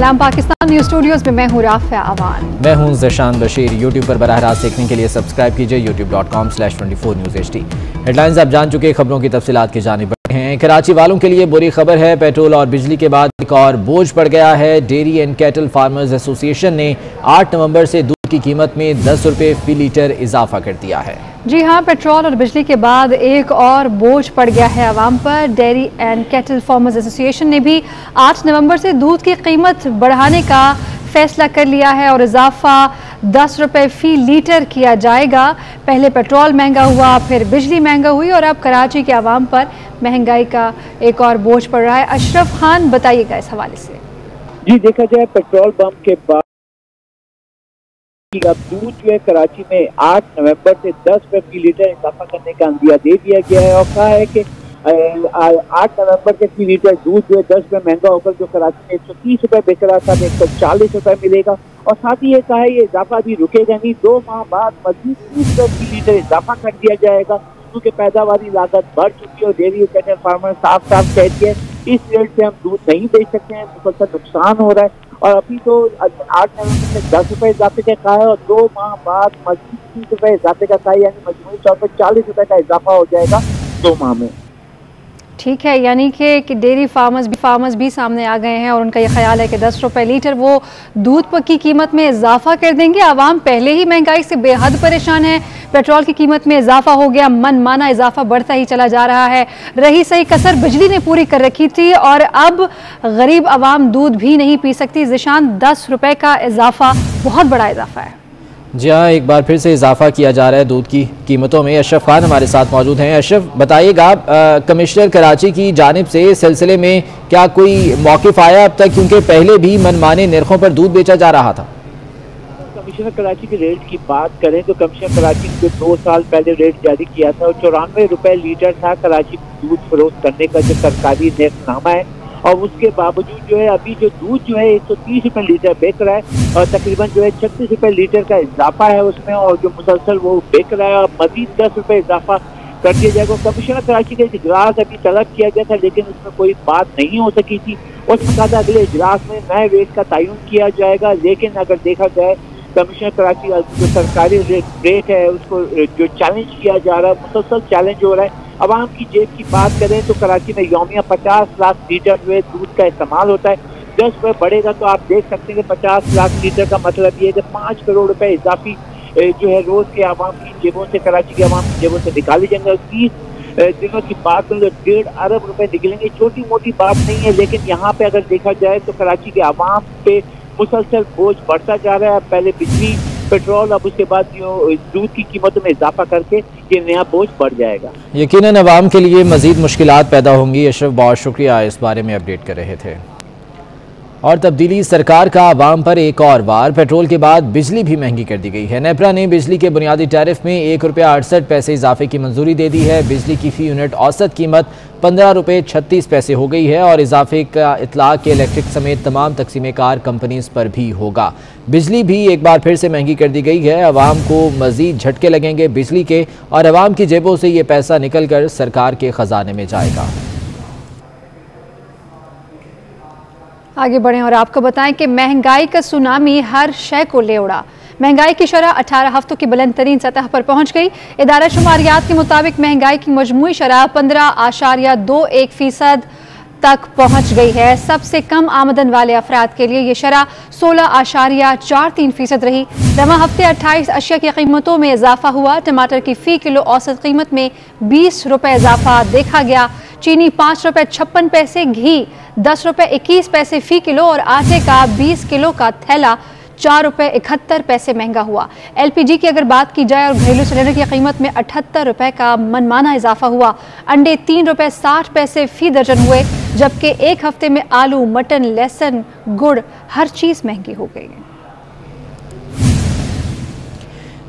सलाम Pakistan news studios में मैं हूँ राफिया अवान। मैं हूँ जशान बशीर। यूट्यूब पर बरह रास्त देखने के लिए सब्सक्राइब कीजिए YouTube dot com slash twenty four news HD D हेडलाइंस आप जान चुके खबरों की तफसीत की जानी बढ़े हैं। कराची वालों के लिए बुरी खबर है, पेट्रोल और बिजली के बाद एक और बोझ पड़ गया है। Dairy and cattle farmers association ने आठ नवंबर से की कीमत में दस रुपये फ़ी लीटर इजाफा कर दिया है। जी हाँ पेट्रोल और बिजली के बाद एक और बोझ पड़ गया है आवाम पर। Dairy and cattle farmers association ने भी 8 नवंबर से दूध की कीमत बढ़ाने का फैसला कर लिया है और इजाफा दस रुपये फ़ी लीटर किया जाएगा। पहले पेट्रोल महँगा हुआ फिर बिजली महँगा हुई और अब कराची के आवाम पर महँगाई का एक और बोझ पड़ रहा है। अशरफ खान बताइएगा इस हवाले से। जी देखा जाए पेट्रोल पंप के बाद अब दूध जो है कराची में 8 नवंबर से 10 रुपए फ़ी लीटर इजाफा करने का अंदिया दे दिया गया है और कहा है कि आठ नवंबर के फ़ी लीटर दूध जो है दस रुपए महँगा होकर जो कराची में एक सौ तीस रुपए बेच रहा था एक सौ चालीस रुपए मिलेगा। और साथ ही ये कहा है, ये इजाफा भी रुकेगा नहीं, दो माह बाद मजीद तीस रुपए फ़ी लीटर इजाफा कर दिया जाएगा। क्योंकि पैदावारी लागत बढ़ चुकी है और डेयरी कैटल फार्मर साफ़ साफ़ कहती है, इस रेट से हम दूध नहीं बेच सकते हैं, मुसलसल नुकसान हो रहा है। और अभी तो आठ नवंबर में दस रुपए इजाफे का है और दो माह बाद मजीद तीस रुपए इजाफे का कहा यानी मजमूरी तौर पर चालीस रुपए का इजाफा हो जाएगा दो माह में। ठीक है, यानी कि डेयरी फार्मर्स भी फार्मर्स भी सामने आ गए हैं और उनका ये ख्याल है कि दस रुपये लीटर वो दूध की कीमत में इजाफा कर देंगे। आवाम पहले ही महँगाई से बेहद परेशान है। पेट्रोल की कीमत में इजाफा हो गया मन माना इजाफा बढ़ता ही चला जा रहा है। रही सही कसर बिजली ने पूरी कर रखी थी और अब गरीब आवाम दूध भी नहीं पी सकती। जिशान, दस रुपये का इजाफा, बहुत बड़ा इजाफा है। जी हाँ एक बार फिर से इजाफा किया जा रहा है दूध की कीमतों में। अशरफ खान हमारे साथ मौजूद हैं। अशरफ, बताइएगा आप कमिश्नर कराची की जानब से इस सिलसिले में क्या कोई मौकफ आया अब तक? क्योंकि पहले भी मनमाने नरखों पर दूध बेचा जा रहा था। कमिश्नर कराची के रेट की बात करें तो कमिश्नर कराची ने दो साल पहले रेट जारी किया था और चौरानवे रुपए लीटर था। कराची दूध फरोख्त करने का जो सरकारी नेकनामा है और उसके बावजूद जो है, अभी जो दूध जो है, एक सौ तीस रुपये लीटर बेच रहा है और तकरीबन जो है, छत्तीस रुपये लीटर का इजाफा है उसमें और जो मुसलसल वो बेच रहा है और मजीद दस रुपये इजाफा कर दिया जाएगा। कमिश्नर कराची का इजलास अभी तलब किया गया था, लेकिन उसमें कोई बात नहीं हो सकी थी। उसमें कहा था अगले इजलास में नए रेट का तयन किया जाएगा, लेकिन अगर देखा जाए कमिश्नर कराची जो सरकारी रेट है, उसको जो चैलेंज किया जा रहा है, मुसलसल चैलेंज हो रहा है। आवाम की जेब की बात करें तो कराची में योमिया पचास लाख लीटर जो है दूध का इस्तेमाल होता है। दस रुपये बढ़ेगा तो आप देख सकते हैं कि पचास लाख लीटर का मतलब ये है कि पाँच करोड़ रुपए इजाफी जो है रोज के आवाम की जेबों से, कराची के आवाम की जेबों से निकाली जाएँगे। और तीस दिनों की बात करें तो डेढ़ अरब रुपए निकलेंगे। छोटी मोटी बात नहीं है, लेकिन यहाँ पे अगर देखा जाए तो कराची के आवाम पे मुसलसल बोझ बढ़ता जा रहा है। पहले बिजली पेट्रोल, अब उसके बाद जो दूध की कीमतों में इजाफा करके ये नया बोझ बढ़ जाएगा। यकीन आवाम के लिए मजीद मुश्किल पैदा होंगी। अशरफ बहुत शुक्रिया। इस बारे में अपडेट कर रहे थे। और तब्दीली सरकार का आवाम पर एक और बार पेट्रोल के बाद बिजली भी महँगी कर दी गई है। नेपरा ने बिजली के बुनियादी टैरिफ में एक रुपया अड़सठ पैसे इजाफे की मंजूरी दे दी है। बिजली की फ़ी यूनिट औसत कीमत पंद्रह रुपये छत्तीस पैसे हो गई है और इजाफे का इतलाक के इलेक्ट्रिक समेत तमाम तकसीम कार कंपनीज़ पर भी होगा। बिजली भी एक बार फिर से महँगी कर दी गई है। आवाम को मजीद झटके लगेंगे बिजली के और आवाम की जेबों से ये पैसा निकल कर सरकार के खजाने में जाएगा। आगे बढ़ें और आपको बताएँ कि महँगाई का सुनामी हर शय को ले उड़ा। महँगाई की शरह 18 हफ्तों की बुलंद तरीन सतह पर पहुँच गई। इदारा शुमारियात के मुताबिक महँगाई की मजमू शरह पंद्रह आशारिया दो एक फ़ीसद तक पहुँच गई है। सबसे कम आमदन वाले अफराद के लिए ये शरह सोलह आशारिया चार तीन फ़ीसद रही। रवा हफ़्ते अट्ठाईस अशिया की कीमतों में इजाफा हुआ। टमाटर की फ़ी किलो औसत कीमत में बीस रुपये इजाफा देखा गया। चीनी पाँच रुपये छप्पन पैसे, घी दस रुपये इक्कीस पैसे फ़ी किलो और आटे का बीस किलो का थैला चार रुपये इकहत्तर पैसे महँगा हुआ। एलपीजी की अगर बात की जाए और घरेलू सिलेंडर की कीमत में अठहत्तर रुपये का मनमाना इजाफा हुआ। अंडे तीन रुपये साठ पैसे फ़ी दर्जन हुए, जबकि एक हफ़्ते में आलू, मटन, लहसुन, गुड़, हर चीज़ महँगी हो गई। है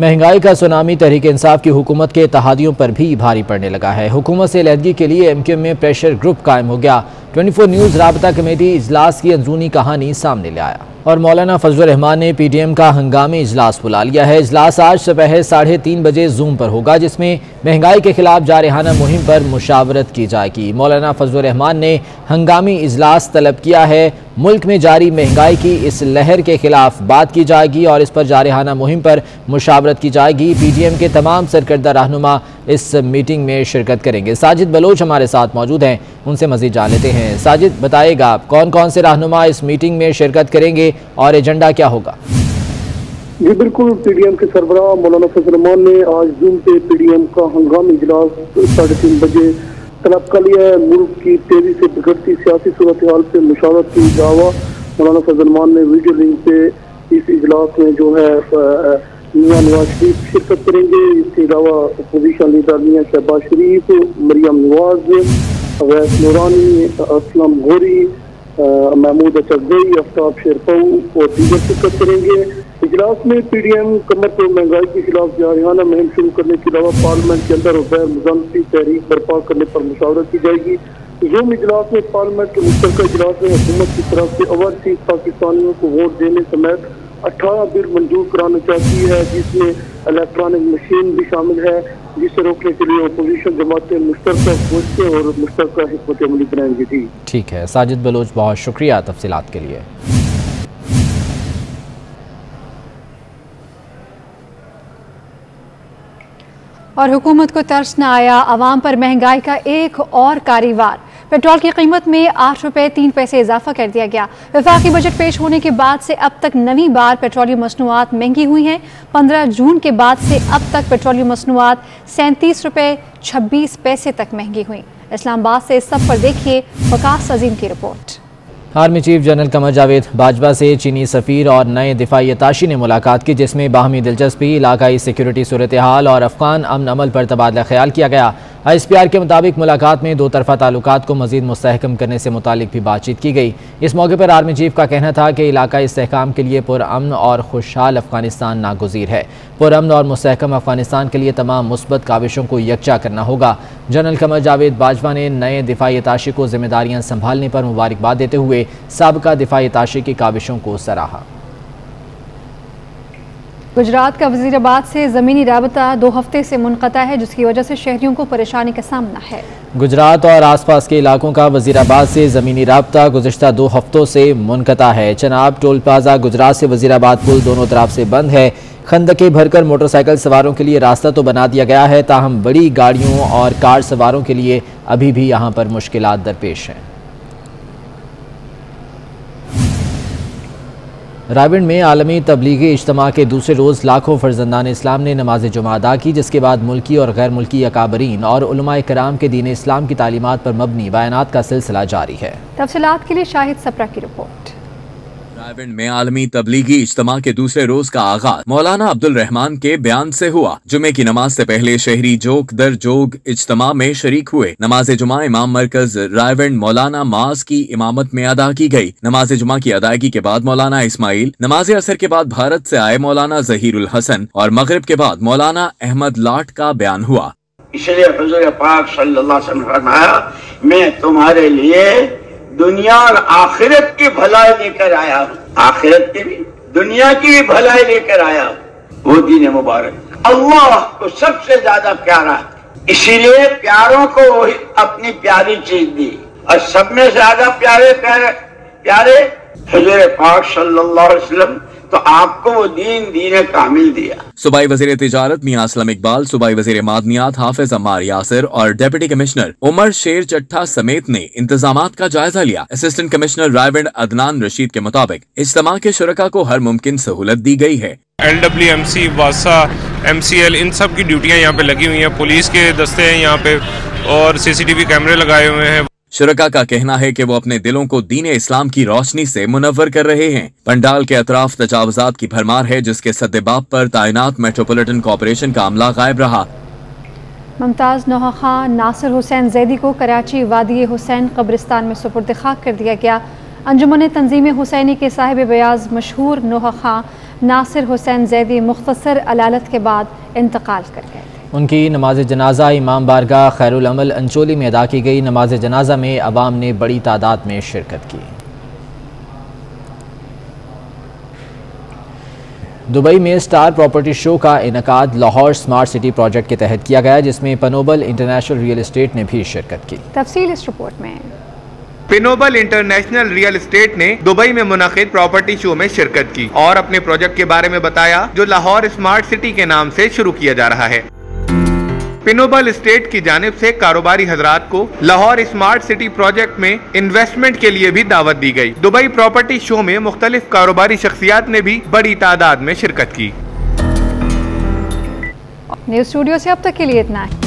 महँगाई का सुनामी, तहरीक इंसाफ की हुकूमत के इतिहादियों पर भी भारी पड़ने लगा है। हुकूमत से लहदगी के लिए एम क्यू में प्रेशर ग्रुप कायम हो गया। 24 न्यूज़ रबता कमेटी इजलास की अंदरूनी कहानी सामने ले आया। और मौलाना फजल रहमान ने पी टी एम का हंगामी इजलास बुला लिया है। इजलास आज सुबह साढ़े तीन बजे जूम पर होगा, जिसमें महँगाई के खिलाफ जारहाना मुहिम पर मुशावरत की जाएगी। मौलाना फजल रहमान ने हंगामी इजलास तलब किया है। मुल्क में जारी महँगाई की इस लहर के खिलाफ बात की जाएगी और इस पर जारहाना मुहिम पर मुशावरत की जाएगी। पीडीएम के तमाम सरकर्दा रहनुमा इस मीटिंग में शिरकत करेंगे। साजिद बलोच हमारे साथ मौजूद हैं, उनसे मजीद जान लेते हैं। साजिद बताएगा कौन कौन से रहनुमा इस मीटिंग में शिरकत करेंगे और एजेंडा क्या होगा? जी, बिल्कुल पीडीएम के सरबरा मौलाना फजलमान ने आज जूम पे पीडीएम का हंगामी इजलास साढ़े तीन बजे लिया है मुल्क की तेज़ी से बिगड़ती सियासी सूरत हाल से मुशावरत की दावा। मौलाना फजलमान ने वीडियो लिंक पे इस इजलास में जो है मियाँ नवाज़ शरीफ शिरकत करेंगे। इसके अलावा अपोजिशन लीडर मियाँ शहबाज शरीफ, मरियम नवाज़, अवैस नूरानी, असलम घोरी महमूद अचरजई आफ्ताब शेरपऊ और दीगर शिरकत करेंगे। इजलास में पी डी एम कमर को महँगाई के खिलाफ जारहाना मुहिम शुरू करने के अलावा पार्लियामेंट के अंदर बहर मुजामती तहरीक बर्पा करने पर मुशावरत की जाएगी। जूम इजलास में पार्लियामेंट के मुश्तर इजलास में हुकूमत की तरफ़ से ओवरसीज पाकिस्तानियों को वोट देने समेत अठारह बिल मंजूर कराना चाहती है, जिसमें इलेक्ट्रॉनिक मशीन भी शामिल है, जिसे रोकने के लिए अपोजिशन जमातें मुश्तर और मुश्तर हमत अमली बनाएँगे जी ठीक है, साजिद बलोच, बहुत शुक्रिया तफसीत के लिए। और हुकूमत को तर्स न आया, आवाम पर महँगाई का एक और कारीवार। पेट्रोल की कीमत में आठ रुपये तीन पैसे इजाफा कर दिया गया। विफाकी बजट पेश होने के बाद से अब तक नवी बार पेट्रोलियम मसनूआत महँगी हुई हैं। पंद्रह जून के बाद से अब तक पेट्रोलियम मसनूआत सैंतीस रुपये छब्बीस पैसे तक महँगी हुई। इस्लामाबाद से इस सब पर देखिए वकास अजीम की report. Army chief general Qamar Javed Bajwa से चीनी सफ़ीर और नए दिफाई ताशी ने मुलाकात की, जिसमें बाहमी दिलचस्पी, इलाकाई सिक्योरिटी सूरत हाल और अफगान अमन अमल पर तबादला ख्याल किया गया। आई एस पी आर के मुताबिक मुलाकात में दो तरफा ताल्लुक को मजीद मुस्तकम करने से मुतालिक भी बातचीत की गई। इस मौके पर आर्मी चीफ का कहना था कि इलाका इसकाम के लिए पुरअमन और खुशहाल अफ़गानिस्तान नागजीर है। पुरअमन और मुस्तकम अफ़गानिस्तान के लिए तमाम मुस्बत काविशों को यकजा करना होगा। जनरल कमर जावेद बाजवा ने नए दिफाई ताशी को जिम्मेदारियाँ संभालने पर मुबारकबाद देते हुए सबका दिफाई ताशी की काविशों को सराहा। गुजरात का वजीराबाद से ज़मीनी रबता दो हफ़्ते से मुनता है, जिसकी वजह से शहरियों को परेशानी का सामना है। गुजरात और आसपास के इलाकों का वजीराबाद से ज़मीनी रबता गुजशत दो हफ्तों से मुनता है। चनाब टोल प्लाजा गुजरात से वजीराबाद पुल दोनों तरफ़ से बंद है। खंदके भरकर मोटरसाइकिल सवारों के लिए रास्ता तो बना दिया गया है, ताहम बड़ी गाड़ियों और कार सवारों के लिए अभी भी यहाँ पर मुश्किल दरपेश हैं। रायगढ़ में आलमी तबलीगी इज्तम के दूसरे रोज़ लाखों फर्जंदान इस्लाम ने नमाज़ जुमा अदा की, जिसके बाद मुल्की और गैर मुल्की अकाबरीन और कराम के दीन इस्लाम की तालीमत पर मबनी बयान का सिलसिला जारी है। तफसलत के लिए शाहिद सप्रा की रिपोर्ट। रायविंड में आलमी तबलीगी इज्तम के दूसरे रोज का आगाज़ मौलाना अब्दुल रहमान के बयान से हुआ। जुमे की नमाज़ से पहले शहरी जोक, दर जोग इज्तम में शरीक हुए। नमाज़ जुमा इमाम मरकज रायविंड मौलाना माज की इमामत में अदा की गई। नमाज़ जुमा की अदायगी के बाद मौलाना इस्माइल, नमाज़ असर के बाद भारत से आए मौलाना जहीरुल हसन और मगरब के बाद मौलाना अहमद लाट का बयान हुआ। इसलिए पाक सल्लल्लाहु अलैहि वसल्लम मैं तुम्हारे लिए दुनिया और आखिरत की भलाई लेकर आया आखिरत की भी, दुनिया की भी भलाई लेकर आया वो दीन मुबारक। अल्लाह को सबसे ज़्यादा प्यारा इसीलिए प्यारों को अपनी प्यारी चीज़ दी। और सब में ज़्यादा प्यारे प्यारे प्यारे हजर पाक सल्लल्लाहु अलैहि वसल्लम तो आपको वो दीन दीन कामिल दिया। सूबाई वज़ीर तजारत मियाँ असलम इकबाल सूबाई वज़ीर मादनियात हाफिज अम्मार यासिर और डेप्यूटी कमिश्नर उमर शेर चट्ठा समेत ने इंतज़ाम का जायजा लिया। असिस्टेंट कमिश्नर रायविंड अदनान रशीद के मुताबिक इज्तम के शुरा को हर मुमकिन सहूलत दी गई है। एल डब्ल्यू एम सी वासा एम सी एल इन सब की ड्यूटियाँ यहाँ पे लगी हुई हैं। पुलिस के दस्ते हैं यहाँ पे और सीसीटीवी कैमरे लगाए हुए हैं। शुरा का कहना है कि वो अपने दिलों को दीन इस्लाम की रोशनी से मुनवर कर रहे हैं। पंडाल के अतराफ तजावजात की भरमार है, जिसके सद्देबाब पर तैनात मेट्रोपोलिटन कॉरपोरेशन का अमला गायब रहा। मुमताज़ नोहा खान, नासिर हुसैन जैदी को कराची वादी हुसैन कब्रिस्तान में सुपुर्द खाक कर दिया गया। अंजुमन तंजीम हुसैनी के साहिब बयाज मशहूर नोहा खान, नासिर हुसैन जैदी मुख्तर अलालत के बाद इंतकाल कर गए। उनकी नमाज़ जनाजा इमाम बारगाह खैरुलमल अंचोली में अदा की गई। नमाज़ जनाजा में अवाम ने बड़ी तादाद में शिरकत की। दुबई में स्टार प्रॉपर्टी शो का इनका लाहौर स्मार्ट सिटी प्रोजेक्ट के तहत किया गया जिसमें पनोबल इंटरनेशनल रियल इस्टेट ने भी शिरकत की। तफसील इस रिपोर्ट में। पिनोबल इंटरनेशनल रियल एस्टेट ने दुबई में मुनद प्रॉपर्टी शो में शिरकत की और अपने प्रोजेक्ट के बारे में बताया जो लाहौर स्मार्ट सिटी के नाम से शुरू किया जा रहा है। पिनोबल स्टेट की जानब से कारोबारी हजरात को लाहौर स्मार्ट सिटी प्रोजेक्ट में इन्वेस्टमेंट के लिए भी दावत दी गई। दुबई प्रॉपर्टी शो में मुख्तलिफ़ कारोबारी शख्सियात ने भी बड़ी तादाद में शिरकत की। न्यूज़ स्टूडियो से अब तक के लिए इतना है।